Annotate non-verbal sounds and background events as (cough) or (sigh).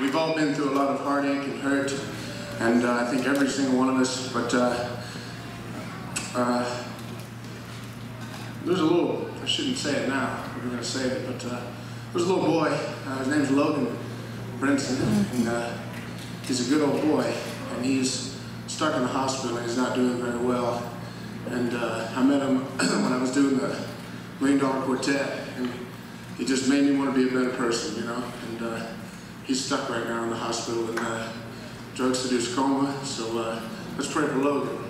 we've all been through a lot of heartache and hurt, and uh, I think every single one of us. But uh, uh, there's a little, I shouldn't say it now, we're going to save it, but uh, there's a little boy, uh, his name's Logan Brinson, and uh, he's a good old boy, and he's stuck in the hospital and he's not doing very well. And I met him (clears throat) when I was doing the Green Dollar Quartet, and he just made me want to be a better person, you know. And he's stuck right now in the hospital in a drug-seduced coma, so uh, let's pray for Logan.